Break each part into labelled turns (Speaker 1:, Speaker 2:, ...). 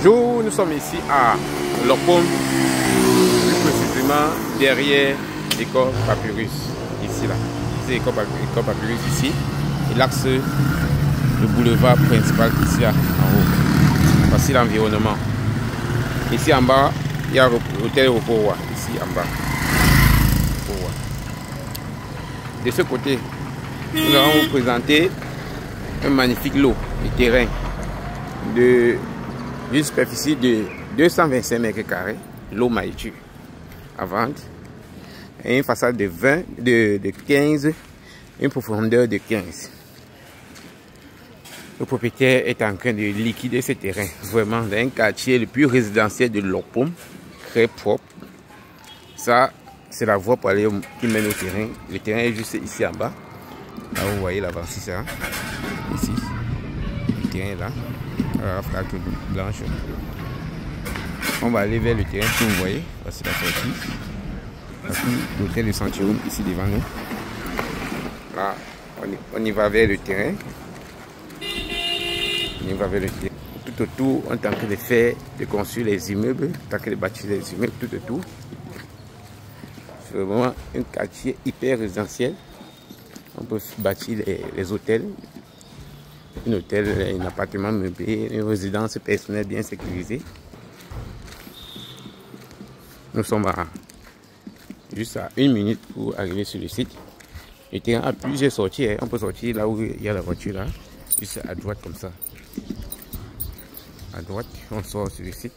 Speaker 1: Bonjour, nous sommes ici à Lopom, plus précisément derrière l'école Papyrus, ici là. C'est l'école Papyrus ici, et l'axe, le boulevard principal ici là, en haut. Voici l'environnement. Ici en bas, il y a l'hôtel Rokowa, ici en bas. De ce côté, nous allons vous présenter un magnifique lot de terrain de d'une superficie de 225 mètres carrés, l'eau maïtu à vendre, et une façade de 20, de, de 15, une profondeur de 15. Le propriétaire est en train de liquider ce terrain, vraiment dans un quartier le plus résidentiel de Lopom, très propre. Ça, c'est la voie pour aller qui mène au terrain. Le terrain est juste ici en bas. Là, vous voyez c'est ça. Ici. Le terrain est là blanche. On va aller vers le terrain, que vous voyez. Voici la sortie. L'hôtel de Santiago ici devant nous. Là, on y, va vers le terrain. On y va vers le terrain. Tout autour, on train de faire, de construire les immeubles, en train de bâtir les immeubles tout autour. C'est vraiment un quartier hyper résidentiel. On peut bâtir les hôtels, un hôtel, un appartement meublé, une résidence personnelle bien sécurisée. Nous sommes à juste à une minute pour arriver sur le site. Le terrain a plusieurs sorties. Hein. On peut sortir là où il y a la voiture là, juste à droite comme ça. À droite, on sort sur le site.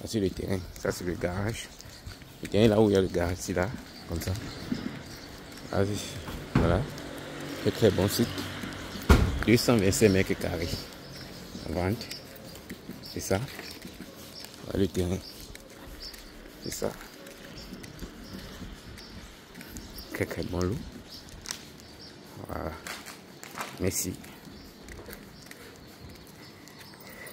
Speaker 1: Là, sur le terrain, ça c'est le garage. Le terrain là où il y a le garage, ici là, comme ça. voilà, un très bon site. 225 mètres carrés vente. C'est ça. le terrain. C'est ça. Très très bon loup. Voilà. Merci.